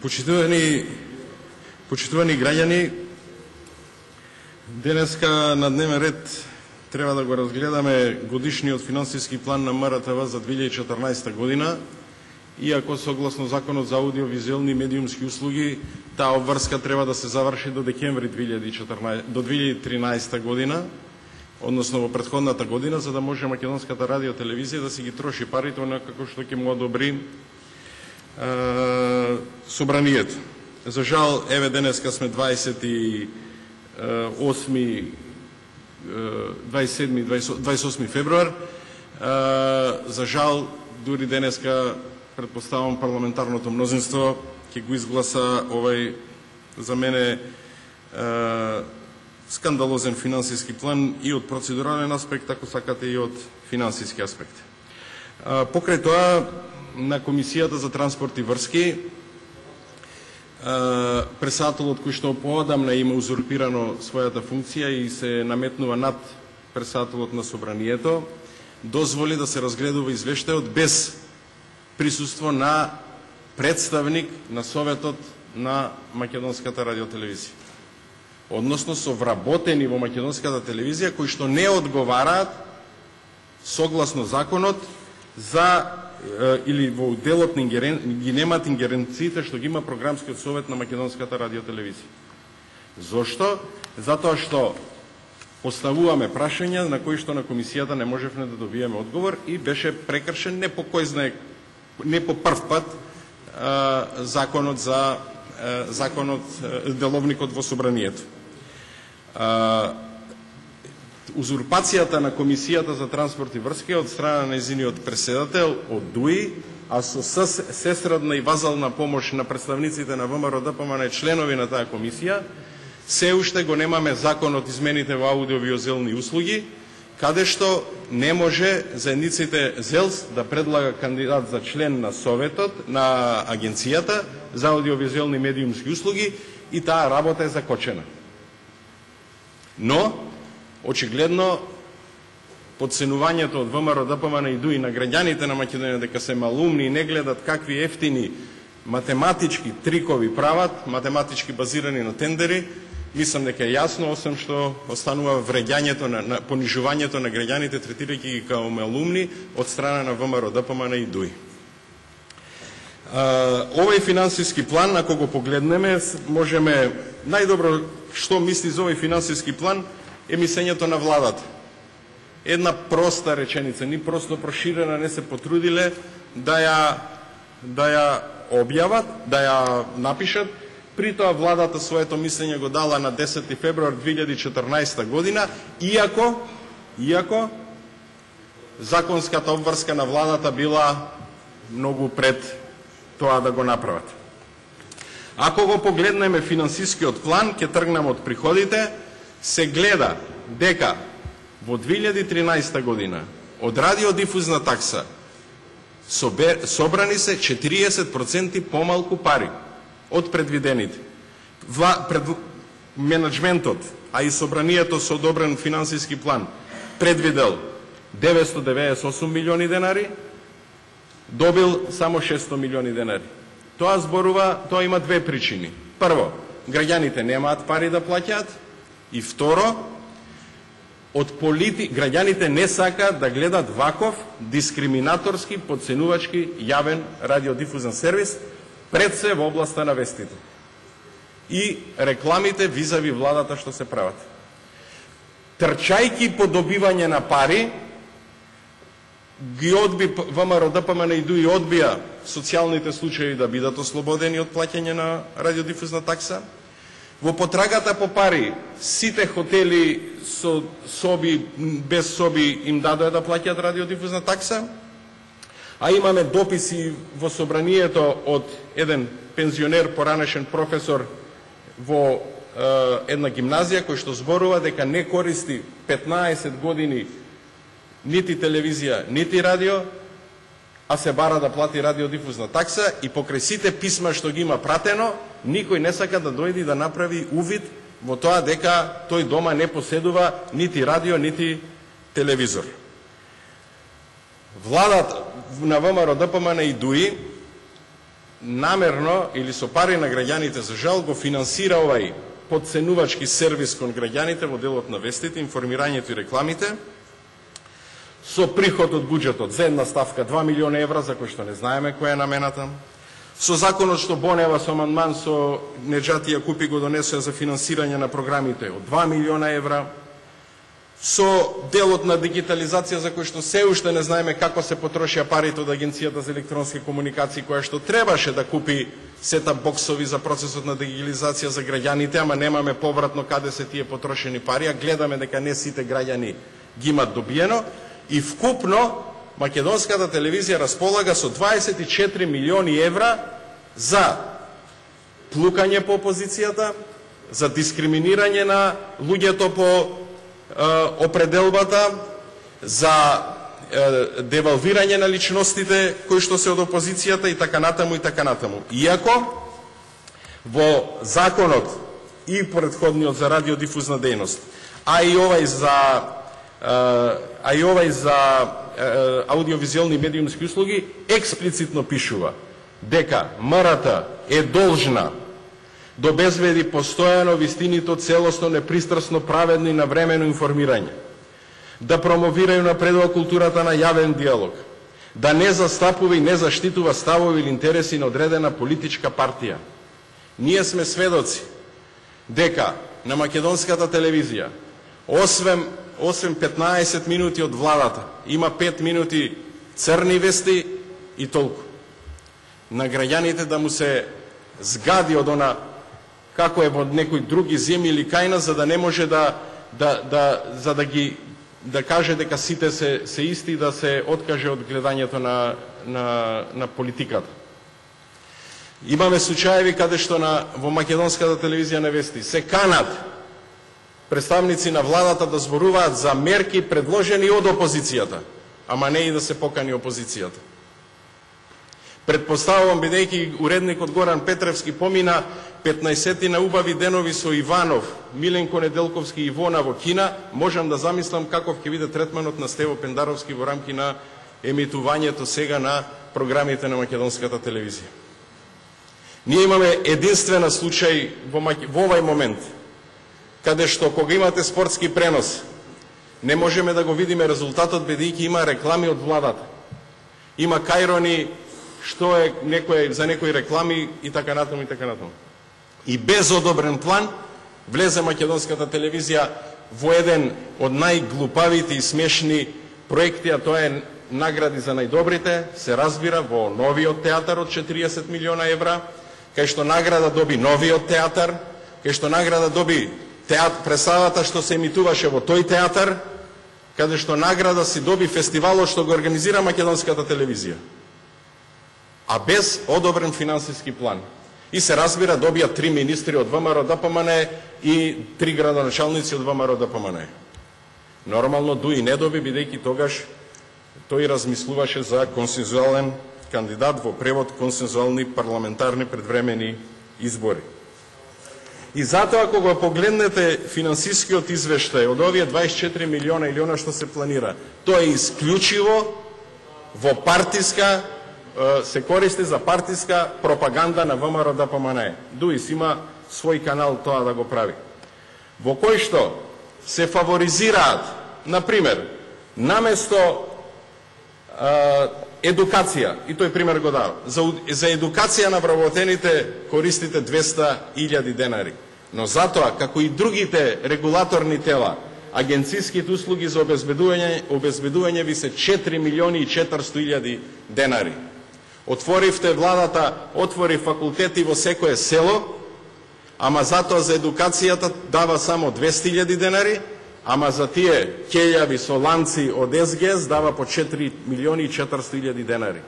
Почитувани, почитувани граѓани, денеска на дневен ред треба да го разгледаме годишниот финансиски план на МРТВ за 2014 година, иако согласно Законот за аудиовизуелни медиумски услуги, таа обврска треба да се заврши до декември 2014, до 2013 година, односно во предходната година, за да може Македонската радио телевизија да си ги троши парите како што ќе му одобри собранието. За жал, еве денеска сме 28 27 28 февруар. За жал, дури денеска предпоставам парламентарното мнозинство ќе го изгласа овај за мене скандалозен финансиски план и од процедурален аспект, ако сакате и од финансиски аспект. Покрај тоа, на Комисијата за транспорт и врски, пресателот кој што поодамна има узурпирано својата функција и се наметнува над пресателот на собранието, дозволи да се разгледува извештајот без присуство на представник на Советот на Македонската радиотелевизија. Односно со вработени во македонската телевизија кои што не одговараат согласно законот за или во делот на ингерен, ги немаат ингеренциите што ги има програмскиот совет на македонската радиотелевизија. Зошто? Затоа што поставуваме прашања на кои што на комисијата не можевме да добиеме одговор и беше прекршен не по кој знае не по прв пат законот за законот деловникот во собранието узурпацијата на Комисијата за транспорт и врски од страна на незиниот преседател од ДУИ, а со сесредна и вазална помош на представниците на ВМРО ДПМН членови на таа комисија, се уште го немаме законот измените во аудиовизуелни услуги, каде што не може заедниците ЗЕЛС да предлага кандидат за член на Советот, на Агенцијата за аудиовизуелни медиумски услуги и таа работа е закочена. Но, очигледно, подценувањето од ВМРО ДПМН и ДУИ на граѓаните на Македонија дека се малумни и не гледат какви ефтини математички трикови прават, математички базирани на тендери, мислам дека е јасно, освен што останува вреѓањето на, на понижувањето на граѓаните, третирајќи ги као малумни од страна на ВМРО ДПМН и ДУИ. овој финансиски план, ако го погледнеме, можеме најдобро што мисли за овој финансиски план е мислењето на владата. Една проста реченица, ни просто проширена, не се потрудиле да ја да ја објават, да ја напишат. При тоа владата своето мислење го дала на 10 февруар 2014 година, иако иако законската обврска на владата била многу пред тоа да го направат. Ако го погледнеме финансискиот план, ќе тргнам од приходите, се гледа дека во 2013 година од радиодифузна такса собрани се 40% помалку пари од предвидените. Вла, пред, менеджментот, а и собранието со одобрен финансиски план предвидел 998 милиони денари, добил само 600 милиони денари. Тоа зборува, тоа има две причини. Прво, граѓаните немаат пари да плаќаат и второ, од полити... граѓаните не сакаат да гледат ваков дискриминаторски, подценувачки јавен радиодифузен сервис пред се во областа на вестите. И рекламите визави владата што се прават. Трчајки по добивање на пари, ги одби ВМРО ДПМН и ДУИ одбија социјалните случаи да бидат ослободени од плаќање на радиодифузна такса. Во потрагата по пари, сите хотели со соби, без соби им дадоа да плаќаат радиодифузна такса, а имаме дописи во собранието од еден пензионер, поранешен професор во е, една гимназија, кој што зборува дека не користи 15 години нити телевизија, нити радио, а се бара да плати радиодифузна такса и покрај сите писма што ги има пратено, никој не сака да дојде да направи увид во тоа дека тој дома не поседува нити радио, нити телевизор. Владата на ВМРО ДПМН и ДУИ намерно или со пари на граѓаните за жал го финансира овај подценувачки сервис кон граѓаните во делот на вестите, информирањето и рекламите, со приход од буџетот за една ставка 2 милиона евра, за кој што не знаеме која е намената, со законот што Бонева со амандман со Неджатија Купи го донесе за финансирање на програмите од 2 милиона евра, со делот на дигитализација за кој што се уште не знаеме како се потрошија парите од Агенцијата за електронски комуникации која што требаше да купи сета боксови за процесот на дигитализација за граѓаните, ама немаме повратно каде се тие потрошени пари, а гледаме дека не сите граѓани ги имат добиено и вкупно македонската телевизија располага со 24 милиони евра за плукање по опозицијата, за дискриминирање на луѓето по определбата за девалвирање на личностите кои што се од опозицијата и така натаму и така натаму. Иако во законот и предходниот за радиодифузна дејност, а и овај за а и овај за аудиовизуелни медиумски услуги експлицитно пишува. Дека МРТ е должна да обезбеди постојано, вистинито, целосно, непристрасно, праведно и навремено информирање, да промовира и напредува културата на јавен диалог, да не застапува и не заштитува ставови или интереси на одредена политичка партија. Ние сме сведоци дека на македонската телевизија, освен, освен 15 минути од владата, има 5 минути црни вести и толку. На граѓаните да му се згади од она како е во некои други земји или кајна, за да не може да, да, да, за да ги да каже дека сите се, се исти да се откаже од гледањето на, на, на политиката. Имаме случаеви каде што на, во македонската телевизија не вести се канат представници на владата да зборуваат за мерки предложени од опозицијата, ама не и да се покани опозицијата. Предпоставувам, бидејќи уредникот Горан Петревски помина 15 на убави денови со Иванов, Миленко Неделковски и Вона во Кина, можам да замислам каков ќе биде третманот на Стево Пендаровски во рамки на емитувањето сега на програмите на македонската телевизија. Ние имаме единствена случај во, во овај момент, каде што кога имате спортски пренос, не можеме да го видиме резултатот бидејќи има реклами од владата. Има кајрони што е некој за некои реклами и така натаму и така натаму и без одобрен план влезе македонската телевизија во еден од најглупавите и смешни проекти, а тоа е награди за најдобрите, се разбира во новиот театар од 40 милиона евра, кај што награда доби новиот театар, кај што награда доби теат, представата што се емитуваше во тој театар, каде што награда си доби фестивалот што го организира македонската телевизија. А без одобрен финансиски план. И се разбира, добија три министри од ВМРО да ДПМН и три градоначалници од ВМРО да ДПМН. Нормално Дуи не доби, бидејќи тогаш тој размислуваше за консензуален кандидат во превод консензуални парламентарни предвремени избори. И затоа ако го погледнете финансискиот извештај од овие 24 милиона или она што се планира, тоа е исклучиво во партиска се користи за партиска пропаганда на ВМРО да ДПМН. ДУИС има свој канал тоа да го прави. Во кој што се фаворизираат, на пример, наместо едукација, и тој пример го дава, за, за едукација на вработените користите 200.000 денари. Но затоа, како и другите регулаторни тела, агенцијските услуги за обезбедување, обезбедување ви се 4 милиони и 400.000 денари. Отворивте владата, отвори факултети во секое село, ама затоа за едукацијата дава само 200.000 денари, ама за тие кејави со ланци од СГС дава по 4 милиони и 400.000 денари.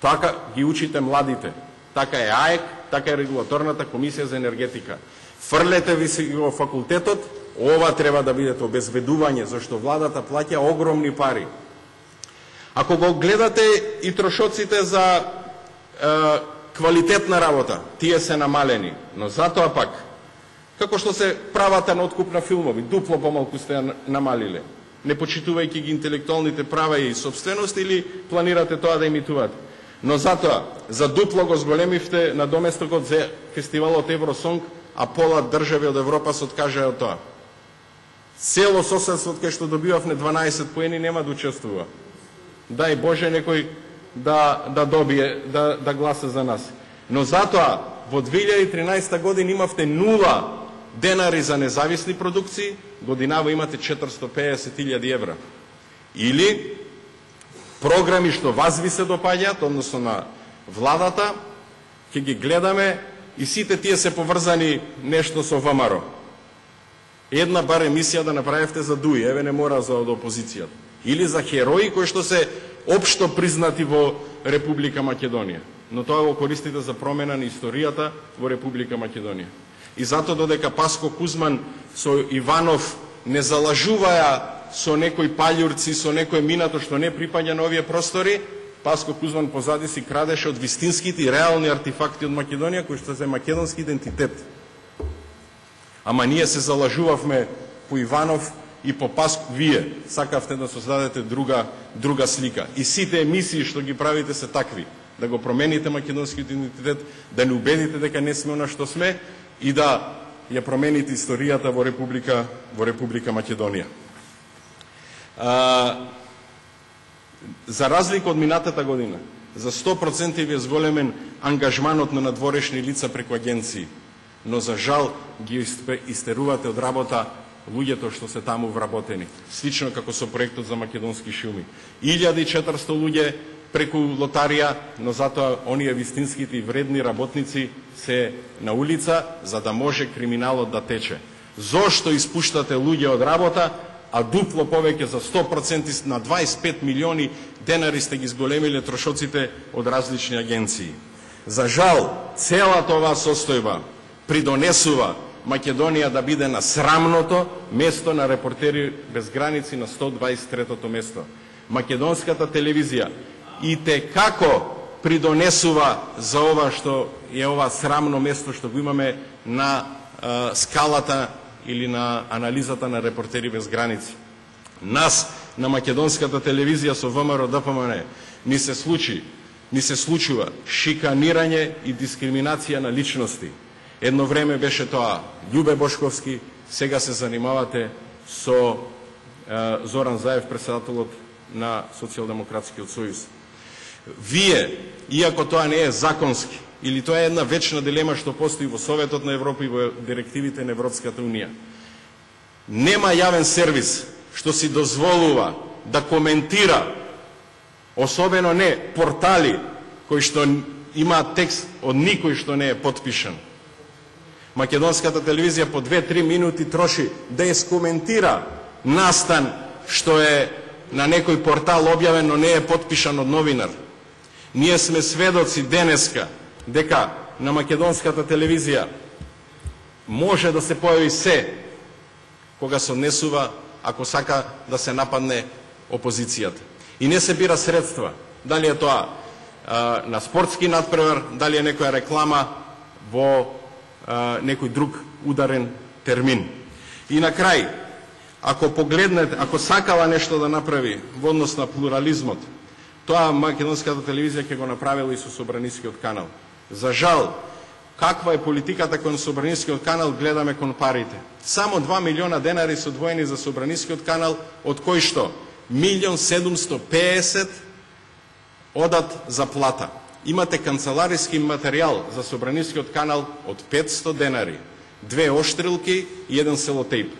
Така ги учите младите. Така е АЕК, така е регулаторната комисија за енергетика. Фрлете ви се во факултетот, ова треба да бидете обезбедување, зашто владата плаќа огромни пари. Ако го гледате и трошоците за е, квалитетна работа, тие се намалени, но затоа пак, како што се правата на откуп на филмови, дупло помалку сте намалиле, не почитувајќи ги интелектуалните права и собственост или планирате тоа да имитувате. Но затоа, за дупло го зголемивте на доместокот за фестивалот Евросонг, а пола држави од Европа се откажаа од тоа. Цело соседството кај што добивавме 12 поени нема да учествува. Дај Боже некој да, да добие, да, да гласа за нас. Но затоа, во 2013 година имавте нула денари за независни продукции, годинава имате 450.000 евра. Или програми што вас ви се допаѓаат, односно на владата, ќе ги гледаме и сите тие се поврзани нешто со ВМРО. Една бар емисија да направевте за ДУИ, еве не мора за од опозицијата. Или за херои кои што се општо признати во Република Македонија. Но тоа го користите за промена на историјата во Република Македонија. И затоа додека Паско Кузман со Иванов не залажуваја со некои палјурци, со некој минато што не припаѓа на овие простори, Паско Кузман позади си крадеше од вистинските и реални артефакти од Македонија, кои што се македонски идентитет. Ама ние се залажувавме по Иванов и по Паско, вие сакавте да создадете друга, друга слика. И сите емисии што ги правите се такви. Да го промените македонскиот идентитет, да не убедите дека не сме она што сме и да ја промените историјата во Република, во Република Македонија. А, за разлика од минатата година, за 100% ви е зголемен ангажманот на надворешни лица преку агенции, но за жал ги истерувате од работа луѓето што се таму вработени. Слично како со проектот за македонски шуми. 1400 луѓе преку лотарија, но затоа оние вистинските и вредни работници се на улица за да може криминалот да тече. Зошто испуштате луѓе од работа, а дупло повеќе за 100% на 25 милиони денари сте ги зголемиле трошоците од различни агенции. За жал, целата оваа состојба придонесува Македонија да биде на срамното место на репортери без граници на 123-тото место. Македонската телевизија и те како придонесува за ова што е ова срамно место што го имаме на е, скалата или на анализата на репортери без граници. Нас на македонската телевизија со ВМРО ДПМН ни се случи, ни се случува шиканирање и дискриминација на личности. Едно време беше тоа Љубе Бошковски, сега се занимавате со е, Зоран Заев, председателот на Социјалдемократскиот сојуз. Вие, иако тоа не е законски, или тоа е една вечна дилема што постои во Советот на Европа и во директивите на Европската Унија. Нема јавен сервис што си дозволува да коментира, особено не портали кои што имаат текст од никој што не е подпишан. Македонската телевизија по 2-3 минути троши да ескоментира настан што е на некој портал објавен, но не е подпишан од новинар. Ние сме сведоци денеска дека на македонската телевизија може да се појави се кога се однесува ако сака да се нападне опозицијата. И не се бира средства. Дали е тоа а, на спортски надпревар, дали е некоја реклама во а, некој друг ударен термин. И на крај, ако погледнете, ако сакава нешто да направи во однос на плурализмот, тоа македонската телевизија ќе го направила и со Собранискиот канал. За жал, каква е политиката кон Собранискиот канал, гледаме кон парите. Само 2 милиона денари се одвоени за Собранискиот канал, од кои што милион 750 одат за плата. Имате канцелариски материјал за Собранискиот канал од 500 денари, две оштрилки и еден селотейп.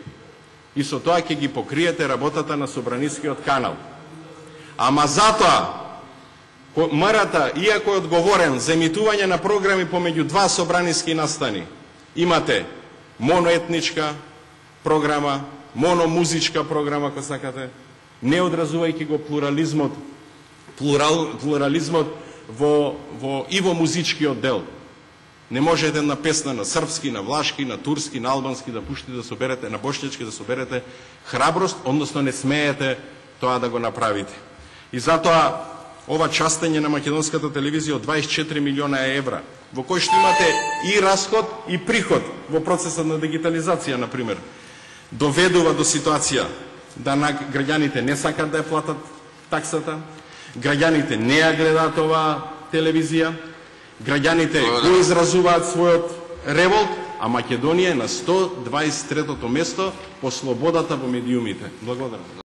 И со тоа ќе ги покриете работата на Собранискиот канал. Ама затоа мрата, иако е одговорен за емитување на програми помеѓу два собраниски настани, имате моноетничка програма, мономузичка програма, ако сакате, не одразувајќи го плурализмот, плурал, плурализмот во, во, и во музичкиот дел. Не можете на песна на српски, на влашки, на турски, на албански да пуштите да соберете, на бошњачки да соберете храброст, односно не смеете тоа да го направите. И затоа ова частење на македонската телевизија од 24 милиона евра, во кој што имате и расход и приход во процесот на дигитализација, на пример, доведува до ситуација да на граѓаните не сакат да ја платат таксата, граѓаните не ја гледаат оваа телевизија, граѓаните го изразуваат својот револт, а Македонија е на 123-тото место по слободата во медиумите. Благодарам.